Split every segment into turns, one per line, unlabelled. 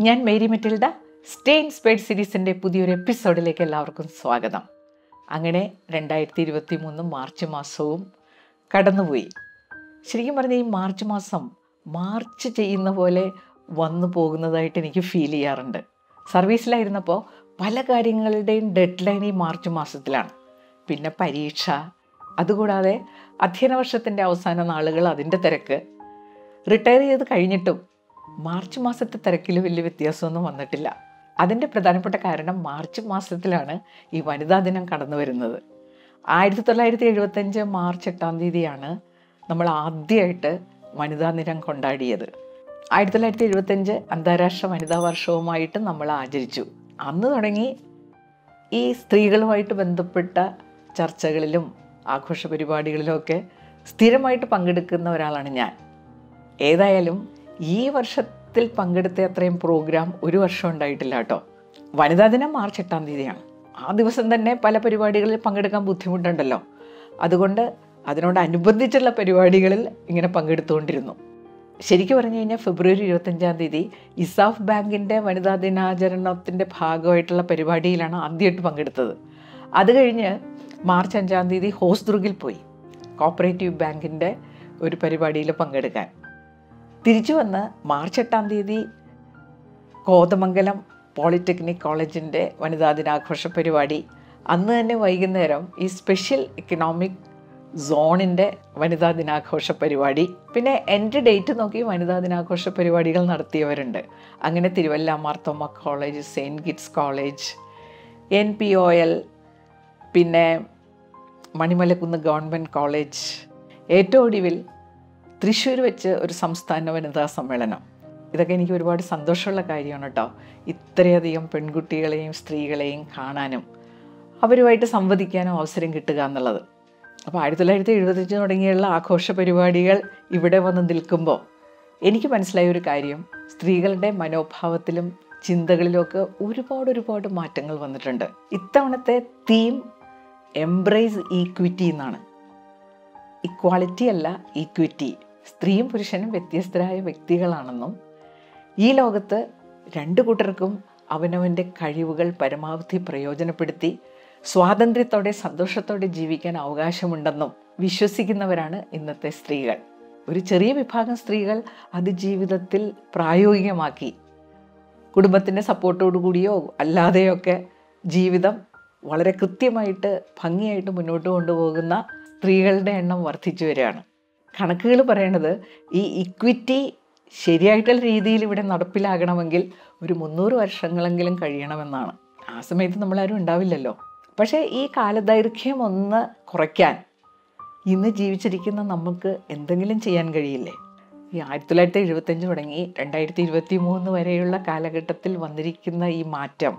ഞാൻ Mary Metilda stay spade സീരീസിന്റെ പുതിയൊരു എപ്പിസോഡിലേക്ക് എല്ലാവർക്കും സ്വാഗതം. അങ്ങനെ രണ്ടായിരത്തി ഇരുപത്തി മൂന്ന് മാർച്ച് മാസവും കടന്നുപോയി. ശരിക്കും പറഞ്ഞാൽ ഈ മാർച്ച് മാസം മാർച്ച് ചെയ്യുന്ന പോലെ വന്നു പോകുന്നതായിട്ട് എനിക്ക് ഫീൽ ചെയ്യാറുണ്ട്. സർവീസിലായിരുന്നപ്പോൾ പല കാര്യങ്ങളുടെയും ഡെഡ് ലൈൻ ഈ മാർച്ച് മാസത്തിലാണ്. പിന്നെ പരീക്ഷ അതുകൂടാതെ അധ്യയന വർഷത്തിന്റെ അവസാന നാളുകൾ അതിന്റെ തിരക്ക്. റിട്ടയർ ചെയ്ത് കഴിഞ്ഞിട്ടും മാർച്ച് മാസത്തെ തിരക്കിൽ വലിയ വ്യത്യാസമൊന്നും വന്നിട്ടില്ല. അതിന്റെ പ്രധാനപ്പെട്ട കാരണം മാർച്ച് മാസത്തിലാണ് ഈ വനിതാ ദിനം കടന്നു വരുന്നത്. ആയിരത്തി തൊള്ളായിരത്തി എഴുപത്തഞ്ച് മാർച്ച് എട്ടാം തീയതിയാണ് നമ്മൾ ആദ്യമായിട്ട് വനിതാ ദിനം കൊണ്ടാടിയത്. ആയിരത്തി തൊള്ളായിരത്തി എഴുപത്തഞ്ച് അന്താരാഷ്ട്ര വനിതാ വർഷവുമായിട്ട് നമ്മൾ ആചരിച്ചു. അന്ന് തുടങ്ങി ഈ സ്ത്രീകളുമായിട്ട് ബന്ധപ്പെട്ട ചർച്ചകളിലും ആഘോഷ പരിപാടികളിലുമൊക്കെ സ്ഥിരമായിട്ട് പങ്കെടുക്കുന്ന ഒരാളാണ് ഞാൻ. ഏതായാലും ഈ വർഷത്തിൽ പങ്കെടുത്ത അത്രയും പ്രോഗ്രാം ഒരു വർഷം ഉണ്ടായിട്ടില്ല കേട്ടോ. വനിതാ ദിനം മാർച്ച് എട്ടാം തീയതിയാണ്. ആ ദിവസം തന്നെ പല പരിപാടികളിൽ പങ്കെടുക്കാൻ ബുദ്ധിമുട്ടുണ്ടല്ലോ. അതുകൊണ്ട് അതിനോടനുബന്ധിച്ചുള്ള പരിപാടികളിൽ ഇങ്ങനെ പങ്കെടുത്തുകൊണ്ടിരുന്നു. ശരിക്കും പറഞ്ഞു കഴിഞ്ഞാൽ ഫെബ്രുവരി ഇരുപത്തഞ്ചാം തീയതി ഇസാഫ് ബാങ്കിന്റെ വനിതാ ദിനാചരണത്തിന്റെ ഭാഗമായിട്ടുള്ള പരിപാടിയിലാണ് ആദ്യമായിട്ട് പങ്കെടുത്തത്. അത് കഴിഞ്ഞ് മാർച്ച് അഞ്ചാം തീയതി ഹോസ്ദുർഗിൽ പോയി. കോപ്പറേറ്റീവ് ബാങ്കിന്റെ ഒരു പരിപാടിയിൽ പങ്കെടുക്കാൻ. തിരിച്ചു വന്ന് മാർച്ച് എട്ടാം തീയതി കോതമംഗലം പോളിടെക്നിക് കോളേജിന്റെ വനിതാ ദിനാഘോഷ പരിപാടി. അന്ന് തന്നെ വൈകുന്നേരം ഈ സ്പെഷ്യൽ എക്കണോമിക് സോണിന്റെ വനിതാ ദിനാഘോഷ പരിപാടി. പിന്നെ എന്റെ ഡേറ്റ് നോക്കി വനിതാ ദിനാഘോഷ പരിപാടികൾ നടത്തിയവരുണ്ട്. അങ്ങനെ Thiruvalla Marthoma college Saint Kitts college N P O L പിന്നെ മണിമലക്കുന്ന് ഗവൺമെന്റ് കോളേജ്. ഏറ്റവും ഒടുവിൽ തൃശ്ശൂർ വെച്ച് ഒരു സംസ്ഥാന വനിതാ സമ്മേളനം. ഇതൊക്കെ എനിക്ക് ഒരുപാട് സന്തോഷമുള്ള കാര്യമാണ് കേട്ടോ. ഇത്രയധികം പെൺകുട്ടികളെയും സ്ത്രീകളെയും കാണാനും അവരുമായിട്ട് സംവദിക്കാനും അവസരം കിട്ടുക എന്നുള്ളത്. അപ്പോൾ ആയിരത്തി തൊള്ളായിരത്തി എഴുപത്തഞ്ച് തുടങ്ങിയുള്ള ആഘോഷ പരിപാടികൾ ഇവിടെ വന്ന് നിൽക്കുമ്പോൾ എനിക്ക് മനസ്സിലായ ഒരു കാര്യം. സ്ത്രീകളുടെ മനോഭാവത്തിലും ചിന്തകളിലുമൊക്കെ ഒരുപാട് ഒരുപാട് മാറ്റങ്ങൾ വന്നിട്ടുണ്ട്. ഇത്തവണത്തെ തീം എംബ്രേസ് ഈക്വിറ്റി എന്നാണ്. ഇക്വാളിറ്റി അല്ല ഈക്വിറ്റി സ്ത്രീയും പുരുഷനും വ്യത്യസ്തരായ വ്യക്തികളാണെന്നും ഈ ലോകത്ത് രണ്ടു കൂട്ടർക്കും അവനവന്റെ കഴിവുകൾ പരമാവധി പ്രയോജനപ്പെടുത്തി സ്വാതന്ത്ര്യത്തോടെ സന്തോഷത്തോടെ ജീവിക്കാൻ അവകാശമുണ്ടെന്നും വിശ്വസിക്കുന്നവരാണ് ഇന്നത്തെ സ്ത്രീകൾ. ഒരു ചെറിയ വിഭാഗം സ്ത്രീകൾ അത് ജീവിതത്തിൽ പ്രായോഗികമാക്കി. കുടുംബത്തിന്റെ കൂടിയോ അല്ലാതെയൊക്കെ ജീവിതം വളരെ കൃത്യമായിട്ട് ഭംഗിയായിട്ട് മുന്നോട്ട് കൊണ്ടുപോകുന്ന സ്ത്രീകളുടെ എണ്ണം വർദ്ധിച്ചു വരികയാണ്. കണക്കുകൾ പറയണത് ഈ ഇക്വിറ്റി ശരിയായിട്ടുള്ള രീതിയിൽ ഇവിടെ നടപ്പിലാകണമെങ്കിൽ ഒരു മുന്നൂറ് വർഷങ്ങളെങ്കിലും കഴിയണമെന്നാണ്. ആ സമയത്ത് നമ്മളാരും ഉണ്ടാവില്ലല്ലോ. പക്ഷേ ഈ കാലദൈർഘ്യം ഒന്ന് കുറയ്ക്കാൻ ഇന്ന് ജീവിച്ചിരിക്കുന്ന നമുക്ക് എന്തെങ്കിലും ചെയ്യാൻ കഴിയില്ലേ? ഈ ആയിരത്തി തൊള്ളായിരത്തി എഴുപത്തഞ്ച് തുടങ്ങി രണ്ടായിരത്തി ഇരുപത്തി മൂന്ന് വരെയുള്ള കാലഘട്ടത്തിൽ വന്നിരിക്കുന്ന ഈ മാറ്റം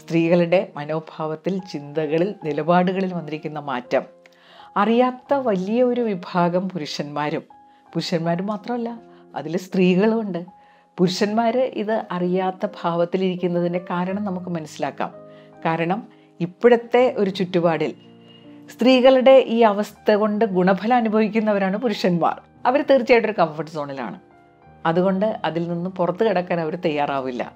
സ്ത്രീകളുടെ മനോഭാവത്തിൽ ചിന്തകളിൽ നിലപാടുകളിൽ വന്നിരിക്കുന്ന മാറ്റം അറിയാത്ത വലിയ ഒരു വിഭാഗം പുരുഷന്മാരും. പുരുഷന്മാർ മാത്രമല്ല അതിൽ സ്ത്രീകളുമുണ്ട് പുരുഷന്മാർ ഇത് അറിയാത്ത ഭാവത്തിലിരിക്കുന്നതിന്റെ കാരണം നമുക്ക് മനസ്സിലാക്കാം. കാരണം ഇപ്പോഴത്തെ ഒരു ചുറ്റുപാടിൽ സ്ത്രീകളുടെ ഈ അവസ്ഥ കൊണ്ട് ഗുണഫലം അനുഭവിക്കുന്നവരാണ് പുരുഷന്മാർ. അവർ തീർച്ചയായിട്ടും ഒരു കംഫർട്ട് സോണിലാണ് അതുകൊണ്ട് അതിൽ നിന്ന് പുറത്തു കിടക്കാൻ അവർ തയ്യാറാവില്ല.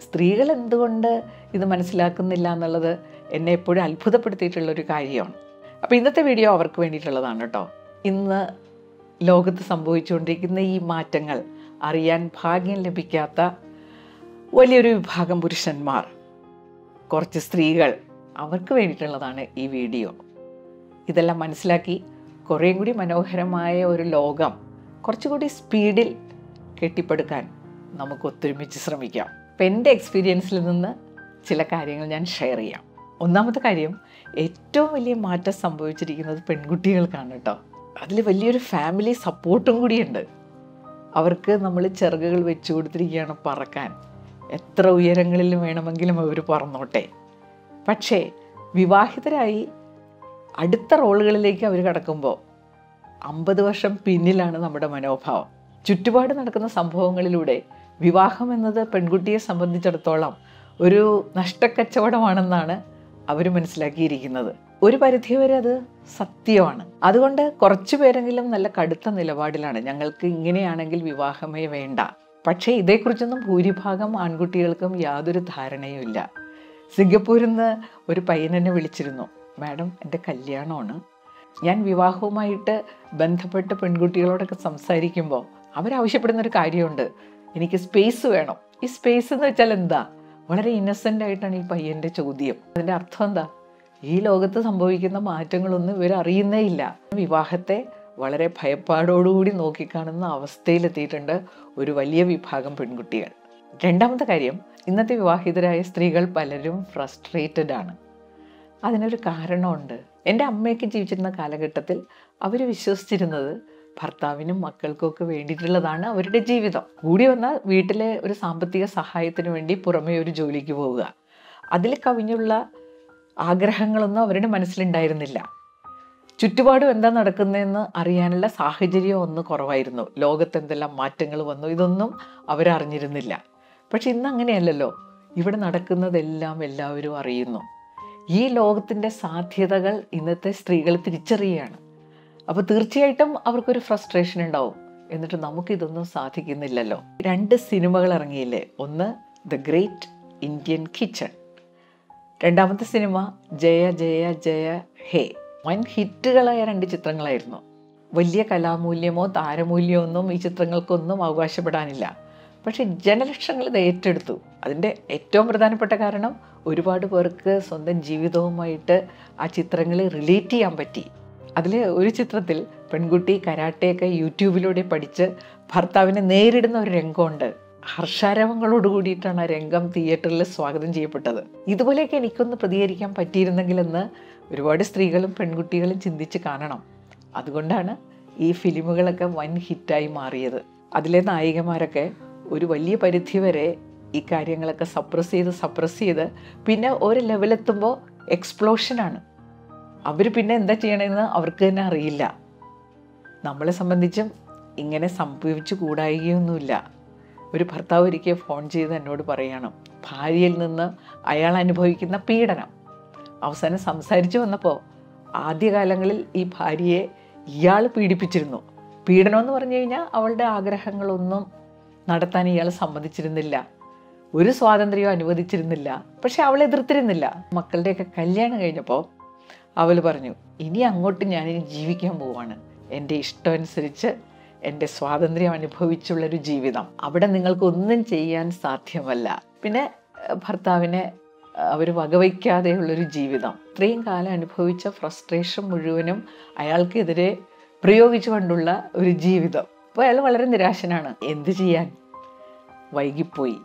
സ്ത്രീകൾ എന്തുകൊണ്ട് ഇത് മനസ്സിലാക്കുന്നില്ല എന്നുള്ളത് എന്നെ എപ്പോഴും അത്ഭുതപ്പെടുത്തിയിട്ടുള്ളൊരു കാര്യമാണ്. അപ്പോൾ ഇന്നത്തെ വീഡിയോ അവർക്ക് വേണ്ടിയിട്ടുള്ളതാണ് കേട്ടോ. ഇന്ന് ലോകത്ത് സംഭവിച്ചുകൊണ്ടിരിക്കുന്ന ഈ മാറ്റങ്ങൾ അറിയാൻ ഭാഗ്യം ലഭിക്കാത്ത വലിയൊരു വിഭാഗം പുരുഷന്മാർ കുറച്ച് സ്ത്രീകൾ അവർക്ക് വേണ്ടിയിട്ടുള്ളതാണ് ഈ വീഡിയോ ഇതെല്ലാം മനസ്സിലാക്കി കുറേയും കൂടി മനോഹരമായ ഒരു ലോകം കുറച്ചുകൂടി സ്പീഡിൽ കെട്ടിപ്പടുക്കാൻ നമുക്ക് ഒത്തൊരുമിച്ച് ശ്രമിക്കാം. അപ്പം എന്റെ എക്സ്പീരിയൻസിൽ നിന്ന് ചില കാര്യങ്ങൾ ഞാൻ ഷെയർ ചെയ്യാം. ഒന്നാമത്തെ കാര്യം ഏറ്റവും വലിയ മാറ്റം സംഭവിച്ചിരിക്കുന്നത് പെൺകുട്ടികൾക്കാണ് കേട്ടോ. അതിൽ വലിയൊരു ഫാമിലി സപ്പോർട്ടും കൂടിയുണ്ട്. അവർക്ക് നമ്മൾ ചിറകുകൾ വെച്ചു കൊടുത്തിരിക്കുകയാണ് പറക്കാൻ. എത്ര ഉയരങ്ങളിൽ വേണമെങ്കിലും അവർ പറന്നോട്ടെ. പക്ഷേ വിവാഹിതരായി അടുത്ത റോളുകളിലേക്ക് അവർ കടക്കുമ്പോൾ അമ്പത് വർഷം പിന്നിലാണ് നമ്മുടെ മനോഭാവം. ചുറ്റുപാട് നടക്കുന്ന സംഭവങ്ങളിലൂടെ വിവാഹം എന്നത് പെൺകുട്ടിയെ സംബന്ധിച്ചിടത്തോളം ഒരു നഷ്ടക്കച്ചവടമാണെന്നാണ് അവർ മനസ്സിലാക്കിയിരിക്കുന്നത്. ഒരു പരിധിവരെ അത് സത്യമാണ്. അതുകൊണ്ട് കുറച്ചു പേരെങ്കിലും നല്ല കടുത്ത നിലപാടിലാണ്. ഞങ്ങൾക്ക് ഇങ്ങനെയാണെങ്കിൽ വിവാഹമേ വേണ്ട. പക്ഷേ ഇതേക്കുറിച്ചൊന്നും ഭൂരിഭാഗം ആൺകുട്ടികൾക്കും യാതൊരു ധാരണയുമില്ല സിംഗപ്പൂരിൽ നിന്ന് ഒരു പയ്യനെന്നെ വിളിച്ചിരുന്നു. മാഡം എന്റെ കല്യാണമാണ്. ഞാൻ വിവാഹവുമായിട്ട് ബന്ധപ്പെട്ട പെൺകുട്ടികളോടൊക്കെ സംസാരിക്കുമ്പോൾ അവരാവശ്യപ്പെടുന്ന ഒരു കാര്യമുണ്ട്. എനിക്ക് സ്പേസ് വേണം. ഈ സ്പേസ് എന്ന് വെച്ചാൽ എന്താ? വളരെ ഇന്നസെന്റ് ആയിട്ടാണ് ഈ പയ്യന്റെ ചോദ്യം. അതിന്റെ അർത്ഥം എന്താ? ഈ ലോകത്ത് സംഭവിക്കുന്ന മാറ്റങ്ങളൊന്നും ഇവർ അറിയുന്നേ ഇല്ല. വിവാഹത്തെ വളരെ ഭയപ്പാടോടുകൂടി നോക്കിക്കാണുന്ന അവസ്ഥയിലെത്തിയിട്ടുണ്ട് ഒരു വലിയ വിഭാഗം പെൺകുട്ടികൾ. രണ്ടാമത്തെ കാര്യം ഇന്നത്തെ വിവാഹിതരായ സ്ത്രീകൾ പലരും ഫ്രസ്ട്രേറ്റഡ് ആണ്. അതിനൊരു കാരണമുണ്ട്. എന്റെ അമ്മയൊക്കെ ജീവിച്ചിരുന്ന കാലഘട്ടത്തിൽ അവർ വിശ്വസിച്ചിരുന്നത് ഭർത്താവിനും മക്കൾക്കും ഒക്കെ വേണ്ടിയിട്ടുള്ളതാണ് അവരുടെ ജീവിതം. കൂടി വന്നാൽ വീട്ടിലെ ഒരു സാമ്പത്തിക സഹായത്തിന് വേണ്ടി പുറമേ ഒരു ജോലിക്ക് പോവുക. അതിൽ കവിഞ്ഞുള്ള ആഗ്രഹങ്ങളൊന്നും അവരുടെ മനസ്സിലുണ്ടായിരുന്നില്ല. ചുറ്റുപാടും എന്താ നടക്കുന്നതെന്ന് അറിയാനുള്ള സാഹചര്യം ഒന്ന് കുറവായിരുന്നു. ലോകത്ത് എന്തെല്ലാം മാറ്റങ്ങൾ വന്നു ഇതൊന്നും അവരറിഞ്ഞിരുന്നില്ല. പക്ഷെ ഇന്ന് അങ്ങനെയല്ലല്ലോ. ഇവിടെ നടക്കുന്നതെല്ലാം എല്ലാവരും അറിയുന്നു. ഈ ലോകത്തിന്റെ സാധ്യതകൾ ഇന്നത്തെ സ്ത്രീകൾ തിരിച്ചറിയുകയാണ്. അപ്പോൾ തീർച്ചയായിട്ടും അവർക്കൊരു ഫ്രസ്ട്രേഷൻ ഉണ്ടാവും. എന്നിട്ട് നമുക്കിതൊന്നും സാധിക്കുന്നില്ലല്ലോ. രണ്ട് സിനിമകൾ ഇറങ്ങിയില്ലേ? ഒന്ന് ദ ഗ്രേറ്റ് ഇന്ത്യൻ കിച്ചൺ രണ്ടാമത്തെ സിനിമ ജയ ജയ ജയ ഹേ. വൻ ഹിറ്റുകളായ രണ്ട് ചിത്രങ്ങളായിരുന്നു. വലിയ കലാമൂല്യമോ താരമൂല്യമോ ഒന്നും ഈ ചിത്രങ്ങൾക്കൊന്നും അവകാശപ്പെടാനില്ല. പക്ഷേ ജനലക്ഷങ്ങൾ ഇത് ഏറ്റെടുത്തു. അതിന്റെ ഏറ്റവും പ്രധാനപ്പെട്ട കാരണം ഒരുപാട് പേർക്ക് സ്വന്തം ജീവിതവുമായിട്ട് ആ ചിത്രങ്ങളെ റിലേറ്റ് ചെയ്യാൻ പറ്റി. അതിൽ ഒരു ചിത്രത്തിൽ പെൺകുട്ടി കരാട്ടയൊക്കെ യൂട്യൂബിലൂടെ പഠിച്ച് ഭർത്താവിനെ നേരിടുന്ന ഒരു രംഗമുണ്ട്. ഹർഷാരവങ്ങളോട് കൂടിയിട്ടാണ് ആ രംഗം തിയേറ്ററിൽ സ്വാഗതം ചെയ്യപ്പെട്ടത്. ഇതുപോലെയൊക്കെ എനിക്കൊന്ന് പ്രതികരിക്കാൻ പറ്റിയിരുന്നെങ്കിലെന്ന് ഒരുപാട് സ്ത്രീകളും പെൺകുട്ടികളും ചിന്തിച്ച് കാണണം. അതുകൊണ്ടാണ് ഈ ഫിലിമുകളൊക്കെ വൻ ഹിറ്റായി മാറിയത്. അതിലെ നായികമാരൊക്കെ ഒരു വലിയ പരിധി വരെ ഈ കാര്യങ്ങളൊക്കെ സപ്രസ് ചെയ്ത് സപ്രസ് ചെയ്ത് പിന്നെ ഒരു ലെവലെത്തുമ്പോൾ എക്സ്പ്ലോഷനാണ്. അവർ പിന്നെ എന്താ ചെയ്യണമെന്ന് അവർക്ക് തന്നെ അറിയില്ല. നമ്മളെ സംബന്ധിച്ചും ഇങ്ങനെ സംഭവിച്ചു കൂടായികയൊന്നുമില്ല. ഒരു ഭർത്താവ് ഒരിക്കൽ ഫോൺ ചെയ്ത് എന്നോട് പറയണം ഭാര്യയിൽ നിന്ന് അയാൾ അനുഭവിക്കുന്ന പീഡനം. അവസാനം സംസാരിച്ചു വന്നപ്പോൾ ആദ്യകാലങ്ങളിൽ ഈ ഭാര്യയെ ഇയാൾ പീഡിപ്പിച്ചിരുന്നു. പീഡനം എന്ന് പറഞ്ഞു കഴിഞ്ഞാൽ അവളുടെ ആഗ്രഹങ്ങളൊന്നും നടത്താൻ ഇയാൾ സമ്മതിച്ചിരുന്നില്ല. ഒരു സ്വാതന്ത്ര്യവും അനുവദിച്ചിരുന്നില്ല. പക്ഷെ അവൾ എതിർത്തിരുന്നില്ല. മക്കളുടെയൊക്കെ കല്യാണം കഴിഞ്ഞപ്പോൾ അവൾ പറഞ്ഞു ഇനി അങ്ങോട്ട് ഞാനിനി ജീവിക്കാൻ പോവാണ്. എന്റെ ഇഷ്ടമനുസരിച്ച് എന്റെ സ്വാതന്ത്ര്യം അനുഭവിച്ചുള്ളൊരു ജീവിതം. അവിടെ നിങ്ങൾക്കൊന്നും ചെയ്യാൻ സാധ്യമല്ല. പിന്നെ ഭർത്താവിനെ അവർ വകവയ്ക്കാതെയുള്ളൊരു ജീവിതം. ഇത്രയും കാലം അനുഭവിച്ച ഫ്രസ്ട്രേഷൻ മുഴുവനും അയാൾക്കെതിരെ പ്രയോഗിച്ചുകൊണ്ടുള്ള ഒരു ജീവിതം. അപ്പോൾ അയാൾ വളരെ നിരാശനാണ്. എന്ത് ചെയ്യാൻ? വൈകിപ്പോയി.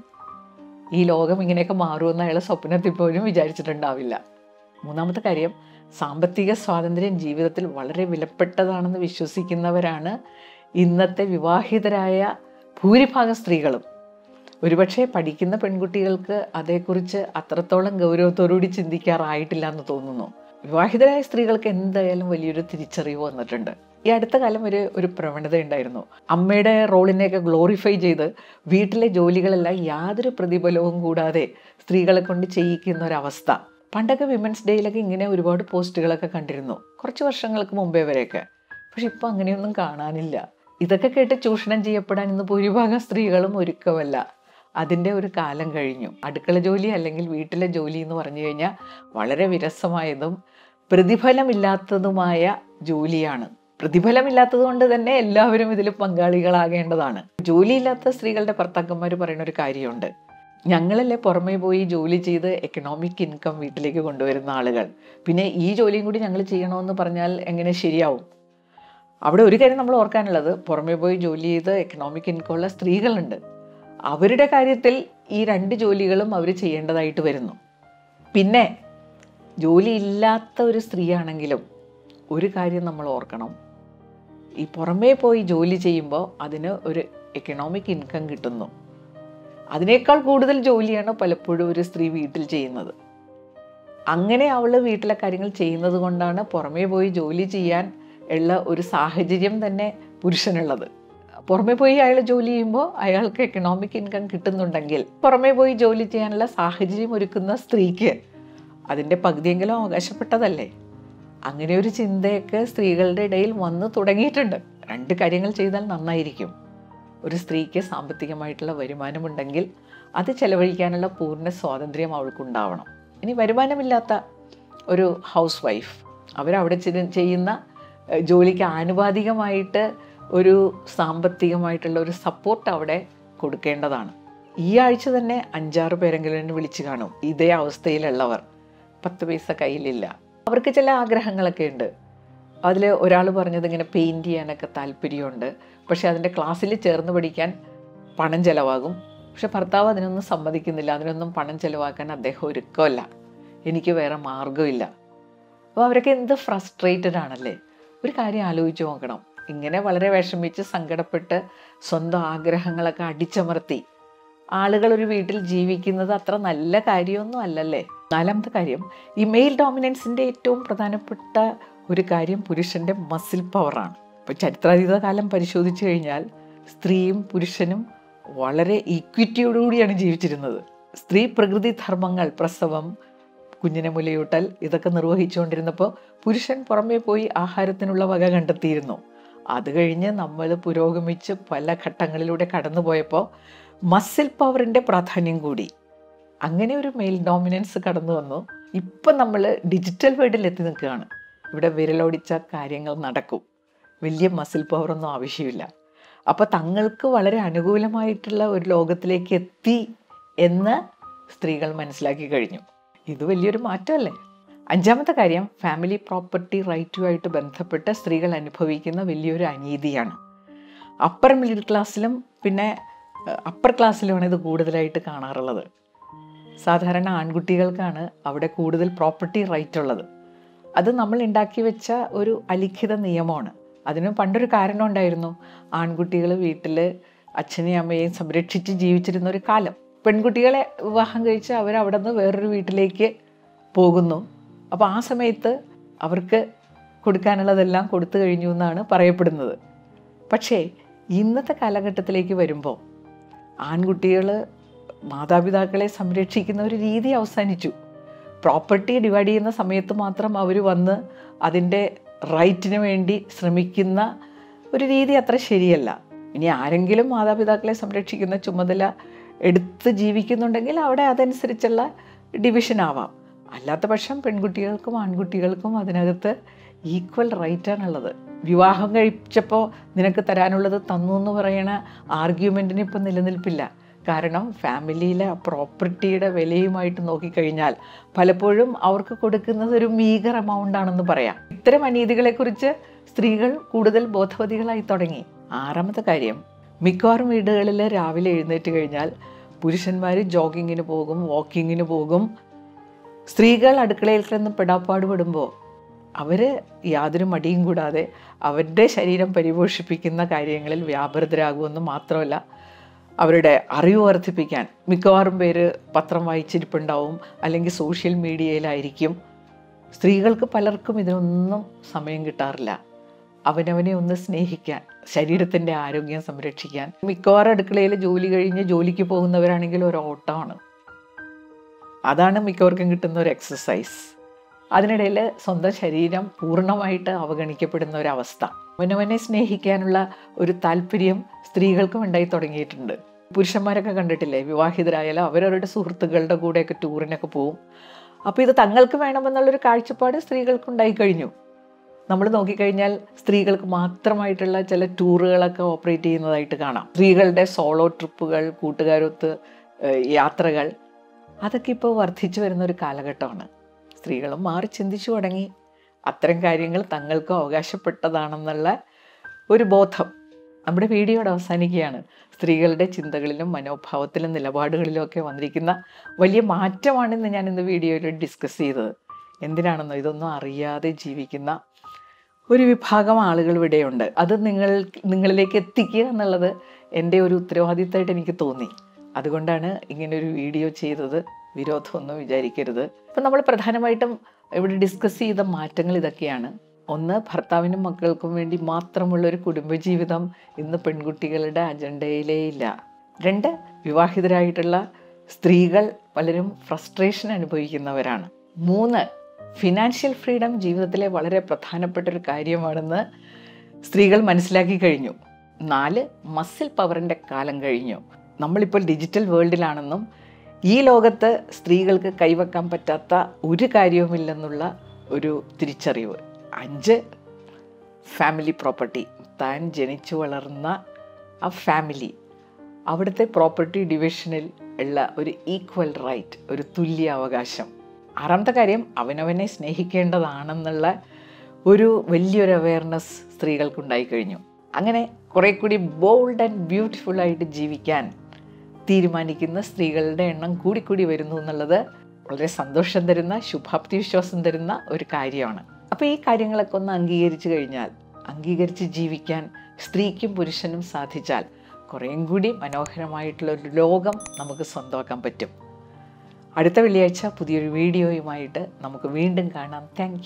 ഈ ലോകം ഇങ്ങനെയൊക്കെ മാറുമെന്ന് അയാൾ സ്വപ്നത്തിൽ പോലും വിചാരിച്ചിട്ടുണ്ടാവില്ല. മൂന്നാമത്തെ കാര്യം സാമ്പത്തിക സ്വാതന്ത്ര്യം ജീവിതത്തിൽ വളരെ വിലപ്പെട്ടതാണെന്ന് വിശ്വസിക്കുന്നവരാണ് ഇന്നത്തെ വിവാഹിതരായ ഭൂരിഭാഗം സ്ത്രീകളും. ഒരുപക്ഷെ പഠിക്കുന്ന പെൺകുട്ടികൾക്ക് അതേക്കുറിച്ച് അത്രത്തോളം ഗൗരവത്തോടുകൂടി ചിന്തിക്കാറായിട്ടില്ല എന്ന് തോന്നുന്നു. വിവാഹിതരായ സ്ത്രീകൾക്ക് എന്തായാലും വലിയൊരു തിരിച്ചറിവ് വന്നിട്ടുണ്ട്. ഈ അടുത്ത കാലം ഒരു ഒരു പ്രവണത ഉണ്ടായിരുന്നു അമ്മയുടെ റോളിനെയൊക്കെ ഗ്ലോറിഫൈ ചെയ്ത് വീട്ടിലെ ജോലികളെല്ലാം യാതൊരു പ്രതിഫലവും കൂടാതെ സ്ത്രീകളെ കൊണ്ട് ചെയ്യിക്കുന്ന ഒരവസ്ഥ. പണ്ടൊക്കെ വിമൻസ് ഡേയിലൊക്കെ ഇങ്ങനെ ഒരുപാട് പോസ്റ്റുകളൊക്കെ കണ്ടിരുന്നു. കുറച്ച് വർഷങ്ങൾക്ക് മുമ്പേ വരെയൊക്കെ. പക്ഷെ ഇപ്പം അങ്ങനെയൊന്നും കാണാനില്ല. ഇതൊക്കെ കേട്ട് ചൂഷണം ചെയ്യപ്പെടാൻ ഇന്ന് ഭൂരിഭാഗം സ്ത്രീകളും ഒരുക്കമല്ല. അതിന്റെ ഒരു കാലം കഴിഞ്ഞു. അടുക്കള ജോലി അല്ലെങ്കിൽ വീട്ടിലെ ജോലി എന്ന് പറഞ്ഞു കഴിഞ്ഞാൽ വളരെ വിരസമായതും പ്രതിഫലമില്ലാത്തതുമായ ജോലിയാണ്. പ്രതിഫലമില്ലാത്തത് കൊണ്ട് തന്നെ എല്ലാവരും ഇതിൽ പങ്കാളികളാകേണ്ടതാണ്. ജോലിയില്ലാത്ത സ്ത്രീകളുടെ ഭർത്താക്കന്മാർ പറയുന്ന ഒരു കാര്യമുണ്ട്. ഞങ്ങളല്ലേ പുറമേ പോയി ജോലി ചെയ്ത് എക്കണോമിക് ഇൻകം വീട്ടിലേക്ക് കൊണ്ടുവരുന്ന ആളുകൾ. പിന്നെ ഈ ജോലിയും കൂടി ഞങ്ങൾ ചെയ്യണമെന്ന് പറഞ്ഞാൽ എങ്ങനെ ശരിയാവും? അവിടെ ഒരു കാര്യം നമ്മൾ ഓർക്കാനുള്ളത് പുറമേ പോയി ജോലി ചെയ്ത് എക്കണോമിക് ഇൻകം ഉള്ള സ്ത്രീകളുണ്ട്. അവരുടെ കാര്യത്തിൽ ഈ രണ്ട് ജോലികളും അവർ ചെയ്യേണ്ടതായിട്ട് വരുന്നു. പിന്നെ ജോലി ഇല്ലാത്ത ഒരു സ്ത്രീയാണെങ്കിലും ഒരു കാര്യം നമ്മൾ ഓർക്കണം. ഈ പുറമേ പോയി ജോലി ചെയ്യുമ്പോൾ അതിന് ഒരു എക്കണോമിക് ഇൻകം കിട്ടുന്നു. അതിനേക്കാൾ കൂടുതൽ ജോലിയാണ് പലപ്പോഴും ഒരു സ്ത്രീ വീട്ടിൽ ചെയ്യുന്നത്. അങ്ങനെ അവൾ വീട്ടിലെ കാര്യങ്ങൾ ചെയ്യുന്നത് കൊണ്ടാണ് പുറമേ പോയി ജോലി ചെയ്യാൻ ഉള്ള ഒരു സാഹചര്യം തന്നെ പുരുഷനുള്ളത്. പുറമേ പോയി അയാൾ ജോലി ചെയ്യുമ്പോൾ അയാൾക്ക് എക്കണോമിക് ഇൻകം കിട്ടുന്നുണ്ടെങ്കിൽ പുറമേ പോയി ജോലി ചെയ്യാനുള്ള സാഹചര്യം ഒരുക്കുന്ന സ്ത്രീക്ക് അതിന്റെ പകുതിയെങ്കിലും അവകാശപ്പെട്ടതല്ലേ? അങ്ങനെ ഒരു ചിന്തയൊക്കെ സ്ത്രീകളുടെ ഇടയിൽ വന്ന് തുടങ്ങിയിട്ടുണ്ട്. രണ്ട് കാര്യങ്ങൾ ചെയ്താൽ നന്നായിരിക്കും. ഒരു സ്ത്രീക്ക് സാമ്പത്തികമായിട്ടുള്ള വരുമാനമുണ്ടെങ്കിൽ അത് ചെലവഴിക്കാനുള്ള പൂർണ സ്വാതന്ത്ര്യം അവൾക്കുണ്ടാവണം. ഇനി വരുമാനമില്ലാത്ത ഒരു ഹൗസ് വൈഫ് അവരവിടെ ചെയ്യുന്ന ജോലിക്ക് ആനുപാതികമായിട്ട് ഒരു സാമ്പത്തികമായിട്ടുള്ള ഒരു സപ്പോർട്ട് അവിടെ കൊടുക്കേണ്ടതാണ്. ഈ ആഴ്ച തന്നെ അഞ്ചാറ് പേരെങ്കിലും വിളിച്ച് കാണും. ഇതേ അവസ്ഥയിലുള്ളവർ. പത്ത് പൈസ കയ്യിലില്ല. അവർക്ക് ചില ആഗ്രഹങ്ങളൊക്കെ ഉണ്ട്. അതിൽ ഒരാൾ പറഞ്ഞത് ഇങ്ങനെ പെയിന്റ് ചെയ്യാനൊക്കെ താല്പര്യമുണ്ട്. പക്ഷേ അതിന്റെ ക്ലാസ്സിൽ ചേർന്ന് പഠിക്കാൻ പണം ചിലവാകും. പക്ഷെ ഭർത്താവ് അതിനൊന്നും സമ്മതിക്കുന്നില്ല. അതിനൊന്നും പണം ചിലവാക്കാൻ അദ്ദേഹം ഒരുക്കമല്ല. എനിക്ക് വേറെ മാർഗമില്ല അപ്പോൾ അവരൊക്കെ എന്ത് ഫ്രസ്ട്രേറ്റഡ് ആണല്ലേ? ഒരു കാര്യം ആലോചിച്ച് നോക്കണം. ഇങ്ങനെ വളരെ വിഷമിച്ച് സങ്കടപ്പെട്ട് സ്വന്തം ആഗ്രഹങ്ങളൊക്കെ അടിച്ചമർത്തി. ആളുകൾ ഒരു വീട്ടിൽ ജീവിക്കുന്നത് അത്ര നല്ല കാര്യമൊന്നും അല്ലല്ലേ? നാലാമത്തെ കാര്യം ഈ മെയിൽ ഡോമിനൻസിന്റെ ഏറ്റവും പ്രധാനപ്പെട്ട ഒരു കാര്യം പുരുഷന്റെ മസിൽ പവറാണ് ഇപ്പോൾ ചരിത്രാതീത കാലം പരിശോധിച്ചു കഴിഞ്ഞാൽ സ്ത്രീയും പുരുഷനും വളരെ ഈക്വിറ്റിയോടുകൂടിയാണ് ജീവിച്ചിരുന്നത്. സ്ത്രീ പ്രകൃതി ധർമ്മങ്ങൾ പ്രസവം കുഞ്ഞിനെ മുലയൂട്ടൽ ഇതൊക്കെ നിർവഹിച്ചുകൊണ്ടിരുന്നപ്പോൾ പുരുഷൻ പുറമേ പോയി ആഹാരത്തിനുള്ള വക കണ്ടെത്തിയിരുന്നു. അത് കഴിഞ്ഞ് നമ്മൾ പുരോഗമിച്ച് പല ഘട്ടങ്ങളിലൂടെ കടന്നു പോയപ്പോൾ മസിൽ പവറിന്റെ പ്രാധാന്യം കൂടി. അങ്ങനെ ഒരു മെയിൽ ഡോമിനൻസ് കടന്നു വന്നു. ഇപ്പം നമ്മൾ ഡിജിറ്റൽ വേൾഡിൽ എത്തി നിൽക്കുകയാണ്. ഇവിടെ വിരലോടിച്ച കാര്യങ്ങൾ നടക്കും. വലിയ മസിൽ പവറൊന്നും ആവശ്യമില്ല. അപ്പോൾ തങ്ങൾക്ക് വളരെ അനുകൂലമായിട്ടുള്ള ഒരു ലോകത്തിലേക്ക് എത്തി എന്ന് സ്ത്രീകൾ മനസ്സിലാക്കി കഴിഞ്ഞു. ഇത് വലിയൊരു മാറ്റമല്ലേ? അഞ്ചാമത്തെ കാര്യം ഫാമിലി പ്രോപ്പർട്ടി റൈറ്റുമായിട്ട് ബന്ധപ്പെട്ട് സ്ത്രീകൾ അനുഭവിക്കുന്ന വലിയൊരു അനീതിയാണ്. അപ്പർ മിഡിൽ ക്ലാസ്സിലും പിന്നെ അപ്പർ ക്ലാസ്സിലുമാണ് ഇത് കൂടുതലായിട്ട് കാണാറുള്ളത്. സാധാരണ ആൺകുട്ടികൾക്കാണ് അവിടെ കൂടുതൽ പ്രോപ്പർട്ടി റൈറ്റ് ഉള്ളത്. അത് നമ്മൾ ഉണ്ടാക്കി വെച്ച ഒരു അലിഖിത നിയമമാണ്. അതിന് പണ്ടൊരു കാരണം ഉണ്ടായിരുന്നു. ആൺകുട്ടികൾ വീട്ടിൽ അച്ഛനെയും അമ്മയെയും സംരക്ഷിച്ച് ജീവിച്ചിരുന്ന ഒരു കാലം. പെൺകുട്ടികളെ വിവാഹം കഴിച്ച് അവരവിടെ നിന്ന് വേറൊരു വീട്ടിലേക്ക് പോകുന്നു. അപ്പോൾ ആ സമയത്ത് അവർക്ക് കൊടുക്കാനുള്ളതെല്ലാം കൊടുത്തു കഴിഞ്ഞു എന്നാണ് പറയപ്പെടുന്നത്. പക്ഷേ ഇന്നത്തെ കാലഘട്ടത്തിലേക്ക് വരുമ്പോൾ ആൺകുട്ടികൾ മാതാപിതാക്കളെ സംരക്ഷിക്കുന്ന ഒരു രീതി അവസാനിച്ചു. പ്രോപ്പർട്ടി ഡിവൈഡ് ചെയ്യുന്ന സമയത്ത് മാത്രം അവർ വന്ന് അതിന്റെ റൈറ്റിന് വേണ്ടി ശ്രമിക്കുന്ന ഒരു രീതി അത്ര ശരിയല്ല. ഇനി ആരെങ്കിലും മാതാപിതാക്കളെ സംരക്ഷിക്കുന്ന ചുമതല എടുത്ത് ജീവിക്കുന്നുണ്ടെങ്കിൽ അവിടെ അതനുസരിച്ചുള്ള ഡിവിഷൻ ആവാം. അല്ലാത്ത പക്ഷം പെൺകുട്ടികൾക്കും ആൺകുട്ടികൾക്കും അതിനകത്ത് ഈക്വൽ റൈറ്റാണുള്ളത്. വിവാഹം കഴിച്ചപ്പോൾ നിനക്ക് തരാനുള്ളത് തന്നു എന്ന് പറയണ ആർഗ്യുമെന്റിന് ഇപ്പം നിലനിൽപ്പില്ല. കാരണം ഫാമിലിയിലെ പ്രോപ്പർട്ടിയുടെ വിലയുമായിട്ട് നോക്കിക്കഴിഞ്ഞാൽ പലപ്പോഴും അവർക്ക് കൊടുക്കുന്നത് ഒരു മീഗർ എമൗണ്ട് ആണെന്ന് പറയാം. ഇത്തരം അനീതികളെക്കുറിച്ച് സ്ത്രീകൾ കൂടുതൽ ബോധവതികളായി തുടങ്ങി. ആറാമത്തെ കാര്യം മിക്കവാറും വീടുകളിൽ രാവിലെ എഴുന്നേറ്റ് കഴിഞ്ഞാൽ പുരുഷന്മാർ ജോഗിങ്ങിന് പോകും വാക്കിങ്ങിന് പോകും. സ്ത്രീകൾ അടുക്കളയിൽ കിടന്ന് പെടാപ്പാടുപെടുമ്പോൾ അവർ യാതൊരു മടിയും കൂടാതെ അവരുടെ ശരീരം പരിപോഷിപ്പിക്കുന്ന കാര്യങ്ങളിൽ വ്യാപൃതരാകുമെന്ന് മാത്രമല്ല അവരുടെ അറിവ് വർദ്ധിപ്പിക്കാൻ മിക്കവാറും പേര് പത്രം വായിച്ചിരിപ്പുണ്ടാവും അല്ലെങ്കിൽ സോഷ്യൽ മീഡിയയിലായിരിക്കും സ്ത്രീകൾക്ക് പലർക്കും ഇതിനൊന്നും സമയം കിട്ടാറില്ല. അവനവനെ ഒന്ന് സ്നേഹിക്കാൻ ശരീരത്തിന്റെ ആരോഗ്യം സംരക്ഷിക്കാൻ. മിക്കവാറും അടുക്കളയിൽ ജോലി കഴിഞ്ഞ് ജോലിക്ക് പോകുന്നവരാണെങ്കിൽ ഒരു ഓട്ടമാണ്. അതാണ് മിക്കവർക്കും കിട്ടുന്ന ഒരു എക്സസൈസ് അതിനിടയിൽ സ്വന്തം ശരീരം പൂർണമായിട്ട് അവഗണിക്കപ്പെടുന്ന ഒരവസ്ഥ അവനവനെ സ്നേഹിക്കാനുള്ള ഒരു താല്പര്യം സ്ത്രീകൾക്കും ഉണ്ടായി തുടങ്ങിയിട്ടുണ്ട്. പുരുഷന്മാരൊക്കെ കണ്ടിട്ടില്ലേ? വിവാഹിതരായാലും അവരവരുടെ സുഹൃത്തുക്കളുടെ കൂടെയൊക്കെ ടൂറിനൊക്കെ പോവും. അപ്പോൾ ഇത് തങ്ങൾക്ക് വേണമെന്നുള്ളൊരു കാഴ്ചപ്പാട് സ്ത്രീകൾക്കുണ്ടായി കഴിഞ്ഞു. നമ്മൾ നോക്കിക്കഴിഞ്ഞാൽ സ്ത്രീകൾക്ക് മാത്രമായിട്ടുള്ള ചില ടൂറുകളൊക്കെ ഓപ്പറേറ്റ് ചെയ്യുന്നതായിട്ട് കാണാം. സ്ത്രീകളുടെ സോളോ ട്രിപ്പുകൾ കൂട്ടുകാരൊത്ത് യാത്രകൾ അതൊക്കെ ഇപ്പോൾ വർദ്ധിച്ചു വരുന്ന ഒരു കാലഘട്ടമാണ്. സ്ത്രീകളും മാറി ചിന്തിച്ചു തുടങ്ങി. അത്തരം കാര്യങ്ങൾ തങ്ങൾക്ക് അവകാശപ്പെട്ടതാണെന്നുള്ള ഒരു ബോധം. നമ്മുടെ വീഡിയോയുടെ അവസാനിക്കുകയാണ്. സ്ത്രീകളുടെ ചിന്തകളിലും മനോഭാവത്തിലും നിലപാടുകളിലും ഒക്കെ വന്നിരിക്കുന്ന വലിയ മാറ്റമാണെന്ന് ഞാൻ ഇന്ന് വീഡിയോയിൽ ഡിസ്കസ് ചെയ്തത്. എന്തിനാണെന്നോ ഇതൊന്നും അറിയാതെ ജീവിക്കുന്ന ഒരു വിഭാഗം ആളുകൾ ഇവിടെയുണ്ട്. അത് നിങ്ങൾ നിങ്ങളിലേക്ക് എത്തിക്കുക എന്നുള്ളത് എന്റെ ഒരു ഉത്തരവാദിത്തമായിട്ട് എനിക്ക് തോന്നി. അതുകൊണ്ടാണ് ഇങ്ങനൊരു വീഡിയോ ചെയ്തത്. വിരോധമൊന്നും വിചാരിക്കരുത്. ഇപ്പം നമ്മൾ പ്രധാനമായിട്ടും ഇവിടെ ഡിസ്കസ് ചെയ്ത മാറ്റങ്ങൾ ഇതൊക്കെയാണ്. ഒന്ന് ഭർത്താവിനും മക്കൾക്കും വേണ്ടി മാത്രമുള്ള ഒരു കുടുംബജീവിതം ഇന്ന് പെൺകുട്ടികളുടെ അജണ്ടയിലേ ഇല്ല. രണ്ട് വിവാഹിതരായിട്ടുള്ള സ്ത്രീകൾ പലരും ഫ്രസ്ട്രേഷൻ അനുഭവിക്കുന്നവരാണ്. മൂന്ന് ഫിനാൻഷ്യൽ ഫ്രീഡം ജീവിതത്തിലെ വളരെ പ്രധാനപ്പെട്ട ഒരു കാര്യമാണെന്ന് സ്ത്രീകൾ മനസ്സിലാക്കി കഴിഞ്ഞു. നാല് മസിൽ പവറിന്റെ കാലം കഴിഞ്ഞു. നമ്മളിപ്പോൾ ഡിജിറ്റൽ വേൾഡിലാണെന്നും ഈ ലോകത്ത് സ്ത്രീകൾക്ക് കൈവക്കാൻ പറ്റാത്ത ഒരു കാര്യവുമില്ലെന്നുള്ള ഒരു തിരിച്ചറിവ്. അഞ്ച് ഫാമിലി പ്രോപ്പർട്ടി താൻ ജനിച്ചു വളർന്ന ആ ഫാമിലി അവിടുത്തെ പ്രോപ്പർട്ടി ഡിവിഷനിൽ ഉള്ള ഒരു ഈക്വൽ റൈറ്റ് ഒരു തുല്യ അവകാശം ആറാമത്തെ കാര്യം അവനവനെ സ്നേഹിക്കേണ്ടതാണെന്നുള്ള ഒരു വലിയൊരു അവയർനെസ് സ്ത്രീകൾക്കുണ്ടായി കഴിഞ്ഞു അങ്ങനെ കുറേ കൂടി ബോൾഡ് ആൻഡ് ബ്യൂട്ടിഫുൾ ആയിട്ട് ജീവിക്കാൻ തീരുമാനിക്കുന്ന സ്ത്രീകളുടെ എണ്ണം കൂടിക്കൂടി വരുന്നു എന്നുള്ളത് വളരെ സന്തോഷം തരുന്ന ശുഭാപ്തി വിശ്വാസം തരുന്ന ഒരു കാര്യമാണ്. അപ്പോൾ ഈ കാര്യങ്ങളൊക്കെ ഒന്ന് അംഗീകരിച്ചു കഴിഞ്ഞാൽ അംഗീകരിച്ച് ജീവിക്കാൻ സ്ത്രീക്കും പുരുഷനും സാധിച്ചാൽ കുറേയും കൂടി മനോഹരമായിട്ടുള്ള ഒരു ലോകം നമുക്ക് സ്വന്തമാക്കാൻ പറ്റും. അടുത്ത വെള്ളിയാഴ്ച പുതിയൊരു വീഡിയോയുമായിട്ട് നമുക്ക് വീണ്ടും കാണാം. താങ്ക്